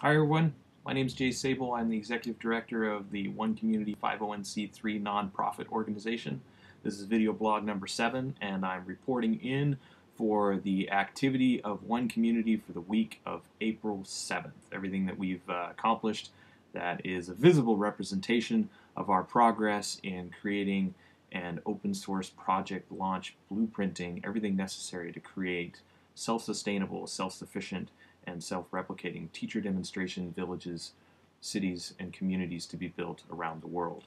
Hi everyone, my name is Jay Sable. I'm the Executive Director of the One Community 501c3 nonprofit organization. This is video blog number 7 and I'm reporting in for the activity of One Community for the week of April 7th. Everything that we've uh, accomplished that is a visible representation of our progress in creating an open source project launch blueprinting everything necessary to create self-sustainable, self-sufficient, and self-replicating teacher demonstration villages, cities, and communities to be built around the world.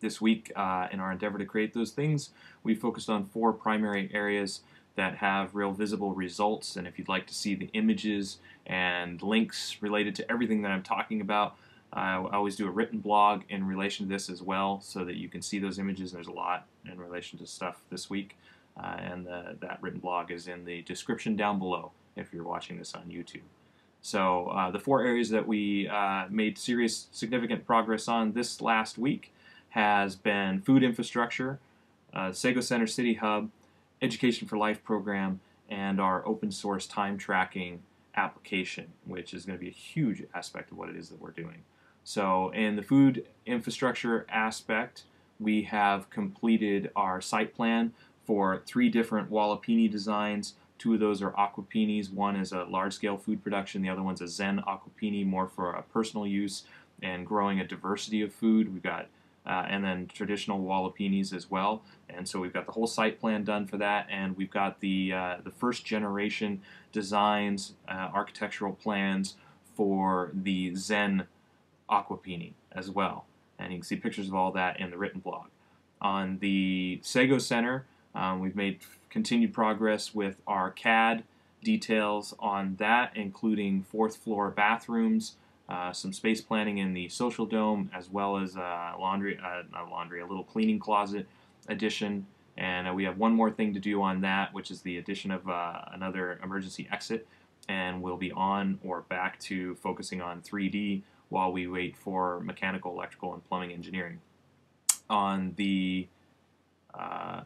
This week, uh, in our endeavor to create those things, we focused on four primary areas that have real visible results. And if you'd like to see the images and links related to everything that I'm talking about, I always do a written blog in relation to this as well so that you can see those images. There's a lot in relation to stuff this week. Uh, and the, that written blog is in the description down below if you're watching this on YouTube. So uh, the four areas that we uh, made serious, significant progress on this last week has been food infrastructure, uh, Sego Center City Hub, Education for Life program, and our open source time tracking application, which is going to be a huge aspect of what it is that we're doing. So in the food infrastructure aspect, we have completed our site plan for three different Walipini designs. Two of those are aquapinis. One is a large-scale food production. The other one's a Zen aquapini, more for a personal use and growing a diversity of food. We've got uh, and then traditional Walipinis as well. And so we've got the whole site plan done for that, and we've got the uh, the first generation designs, uh, architectural plans for the Zen Aquapini as well. And you can see pictures of all that in the written blog. On the Sego Center, um, we've made continued progress with our CAD details on that, including fourth floor bathrooms, uh, some space planning in the social dome, as well as a laundry, uh, not laundry, a little cleaning closet addition. And uh, we have one more thing to do on that, which is the addition of uh, another emergency exit. And we'll be on or back to focusing on 3D while we wait for mechanical, electrical, and plumbing engineering. On the uh,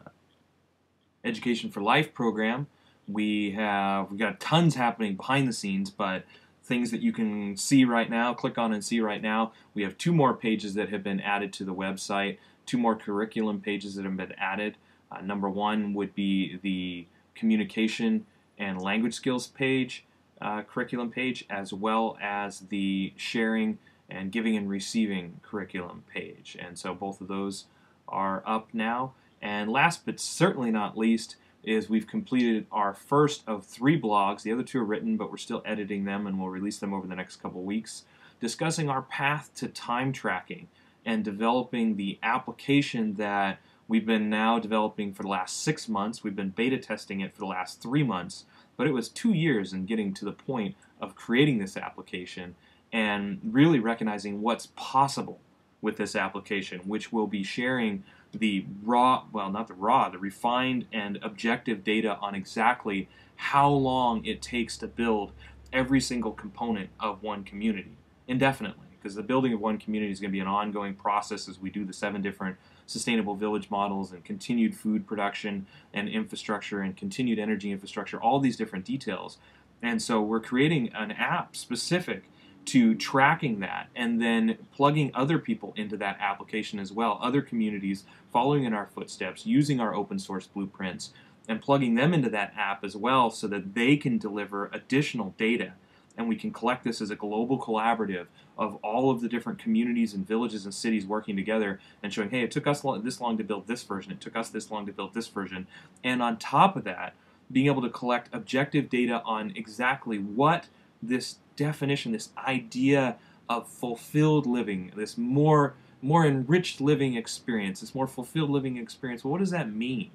Education for Life program, we have we got tons happening behind the scenes, but things that you can see right now, click on and see right now. We have two more pages that have been added to the website, two more curriculum pages that have been added. Uh, number one would be the communication and language skills page, uh, curriculum page, as well as the sharing and giving and receiving curriculum page. And so both of those are up now. And last but certainly not least is we've completed our first of three blogs. The other two are written, but we're still editing them and we'll release them over the next couple weeks, discussing our path to time tracking and developing the application that we've been now developing for the last six months. We've been beta testing it for the last three months, but it was two years in getting to the point of creating this application and really recognizing what's possible with this application, which we'll be sharing the raw, well, not the raw, the refined and objective data on exactly how long it takes to build every single component of one community indefinitely. Because the building of one community is going to be an ongoing process as we do the seven different sustainable village models and continued food production and infrastructure and continued energy infrastructure, all these different details. And so we're creating an app specific to tracking that and then plugging other people into that application as well, other communities following in our footsteps, using our open source blueprints, and plugging them into that app as well so that they can deliver additional data. And we can collect this as a global collaborative of all of the different communities and villages and cities working together and showing, hey, it took us this long to build this version, it took us this long to build this version. And on top of that, being able to collect objective data on exactly what this definition, this idea of fulfilled living, this more more enriched living experience, this more fulfilled living experience. Well, what does that mean?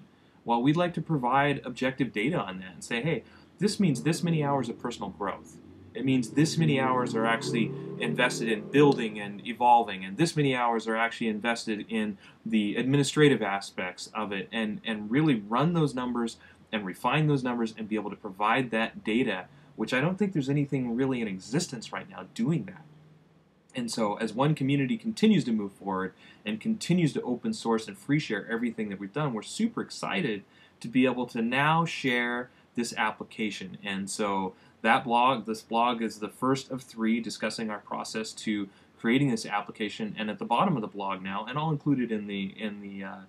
Well, we'd like to provide objective data on that and say, hey, this means this many hours of personal growth. It means this many hours are actually invested in building and evolving, and this many hours are actually invested in the administrative aspects of it, and, and really run those numbers and refine those numbers and be able to provide that data which I don't think there's anything really in existence right now doing that. And so, as one community continues to move forward and continues to open source and free share everything that we've done, we're super excited to be able to now share this application. And so, that blog, this blog is the first of three discussing our process to creating this application. And at the bottom of the blog now, and I'll include it in the in the uh,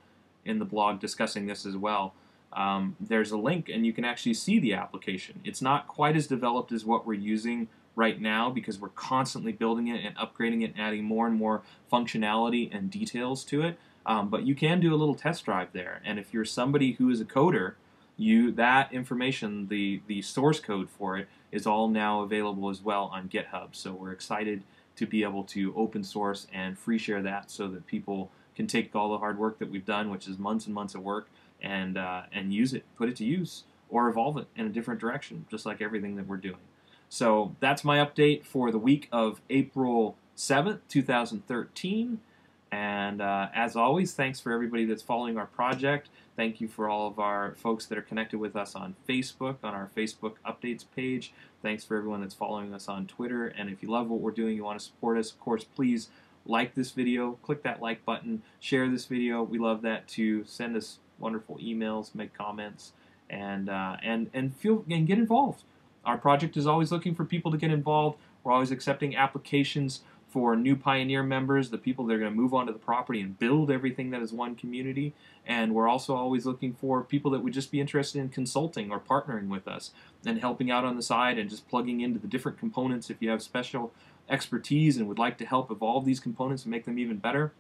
in the blog discussing this as well. Um, there's a link, and you can actually see the application. It's not quite as developed as what we're using right now because we're constantly building it and upgrading it and adding more and more functionality and details to it. Um, but you can do a little test drive there, and if you're somebody who is a coder, you that information, the the source code for it, is all now available as well on GitHub. So we're excited to be able to open source and free share that so that people can take all the hard work that we've done, which is months and months of work, and uh, and use it, put it to use, or evolve it in a different direction, just like everything that we're doing. So that's my update for the week of April 7th, 2013. And uh, as always, thanks for everybody that's following our project. Thank you for all of our folks that are connected with us on Facebook, on our Facebook updates page. Thanks for everyone that's following us on Twitter. And if you love what we're doing, you want to support us, of course, please like this video, click that like button, share this video. We love that too. Send us wonderful emails, make comments, and uh, and and feel and get involved. Our project is always looking for people to get involved. We're always accepting applications for new Pioneer members, the people that are going to move onto the property and build everything that is one community. And we're also always looking for people that would just be interested in consulting or partnering with us and helping out on the side and just plugging into the different components. If you have special expertise and would like to help evolve these components and make them even better,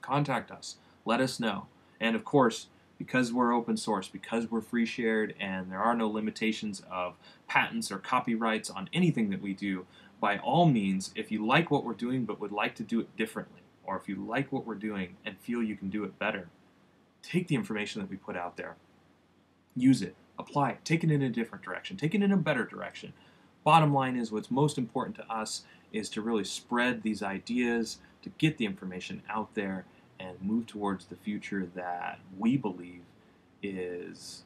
contact us. Let us know. And of course, because we're open source, because we're free shared, and there are no limitations of patents or copyrights on anything that we do, by all means, if you like what we're doing but would like to do it differently, or if you like what we're doing and feel you can do it better, take the information that we put out there, use it, apply it, take it in a different direction, take it in a better direction. Bottom line is what's most important to us is to really spread these ideas, to get the information out there, and move towards the future that we believe is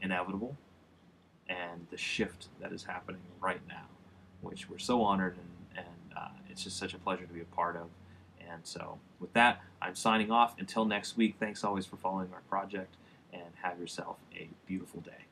inevitable and the shift that is happening right now which we're so honored and, and uh, it's just such a pleasure to be a part of. And so, with that, I'm signing off. Until next week, thanks always for following our project and have yourself a beautiful day.